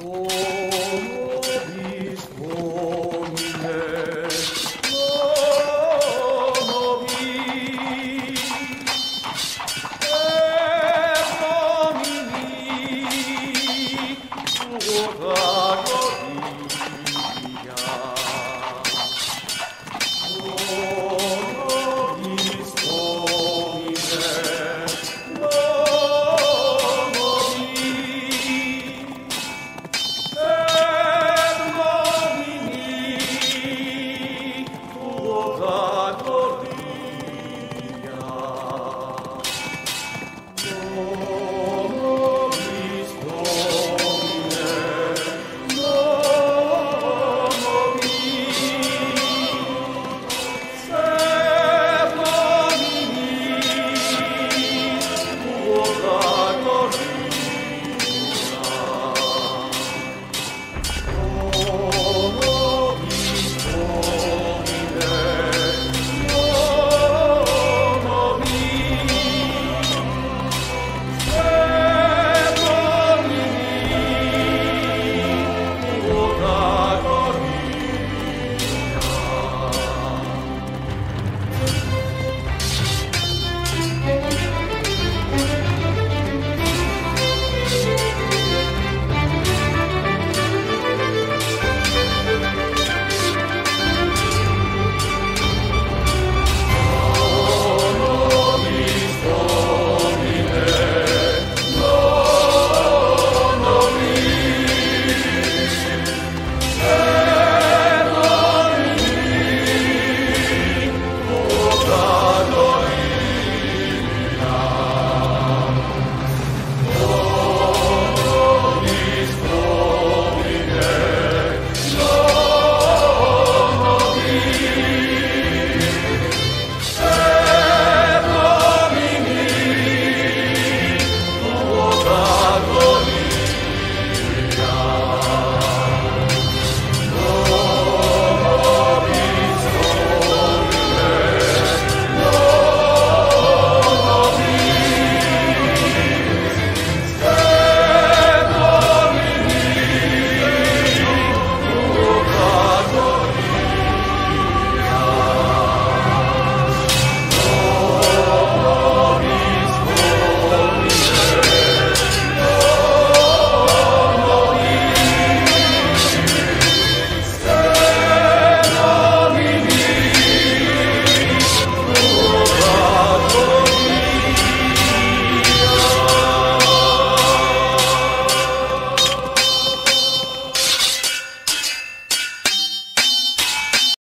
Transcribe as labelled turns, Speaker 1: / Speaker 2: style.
Speaker 1: Oh,